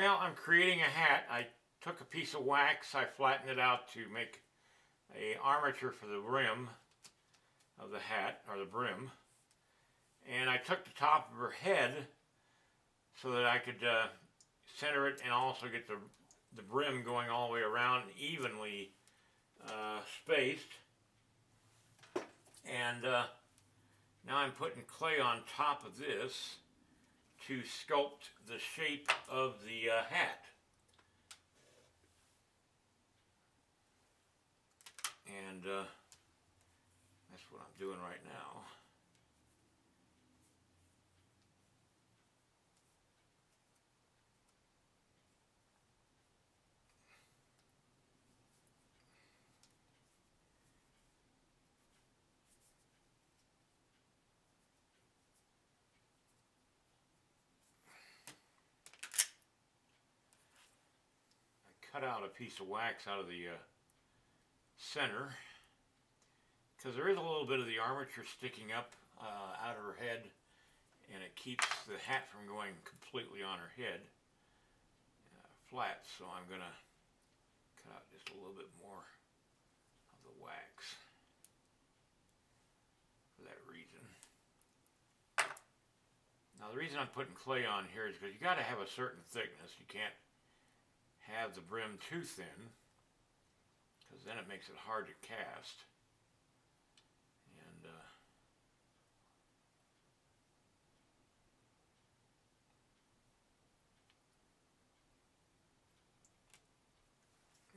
Well, I'm creating a hat. I took a piece of wax, I flattened it out to make a armature for the rim of the hat, or the brim. And I took the top of her head so that I could uh, center it and also get the, the brim going all the way around evenly uh, spaced. And uh, now I'm putting clay on top of this to sculpt the shape of the uh, hat. And uh, that's what I'm doing right now. Cut out a piece of wax out of the uh, center because there is a little bit of the armature sticking up uh, out of her head and it keeps the hat from going completely on her head uh, flat so I'm gonna cut out just a little bit more of the wax for that reason. Now the reason I'm putting clay on here is because you got to have a certain thickness. You can't have the brim too thin because then it makes it hard to cast. And uh,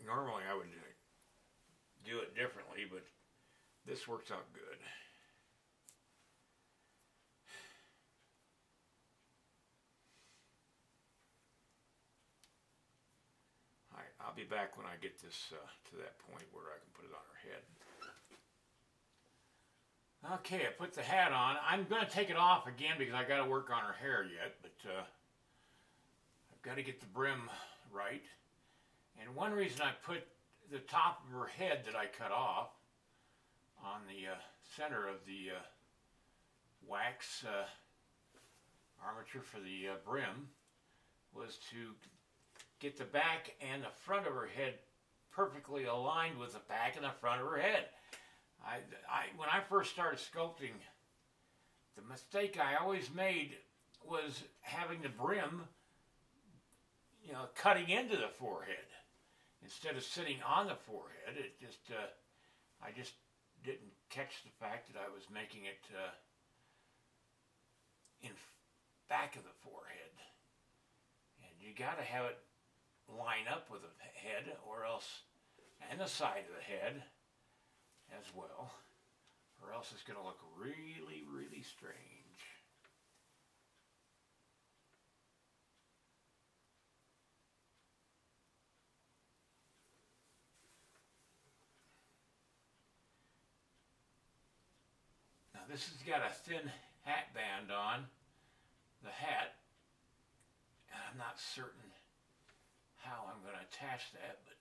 normally I would do it differently, but this works out good. I'll be back when I get this uh, to that point where I can put it on her head. Okay, I put the hat on. I'm going to take it off again because I got to work on her hair yet, but uh, I've got to get the brim right. And one reason I put the top of her head that I cut off on the uh, center of the uh, wax uh, armature for the uh, brim was to get the back and the front of her head perfectly aligned with the back and the front of her head. I, I, when I first started sculpting, the mistake I always made was having the brim, you know, cutting into the forehead instead of sitting on the forehead. It just, uh, I just didn't catch the fact that I was making it uh, in back of the forehead. And you got to have it line up with the head or else, and the side of the head as well, or else it's going to look really, really strange. Now this has got a thin hat band on, the hat, and I'm not certain how I'm going to attach that, but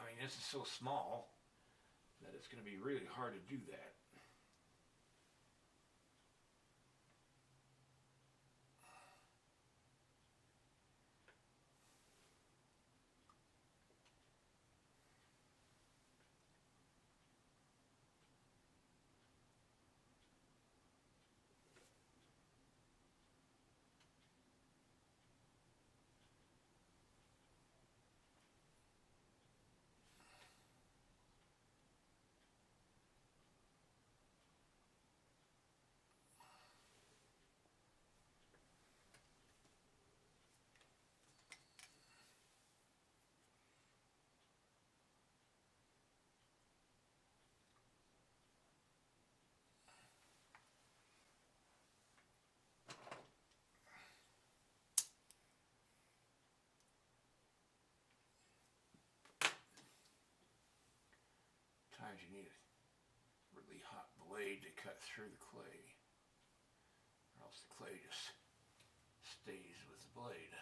I mean, this is so small that it's going to be really hard to do that. Sometimes you need a really hot blade to cut through the clay, or else the clay just stays with the blade.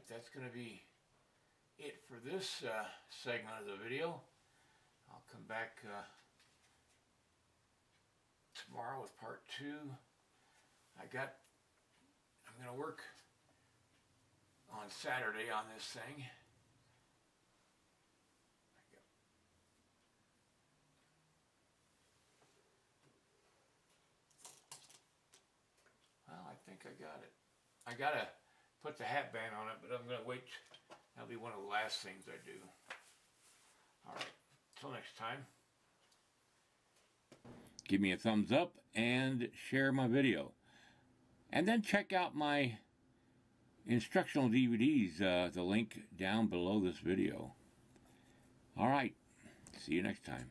Right, that's going to be it for this uh, segment of the video. I'll come back uh, tomorrow with part two. I got, I'm going to work on Saturday on this thing. Well, I think I got it. I gotta put the hat band on it, but I'm gonna wait. That'll be one of the last things I do. All right. Till next time. Give me a thumbs up and share my video. And then check out my instructional DVDs, uh, the link down below this video. All right. See you next time.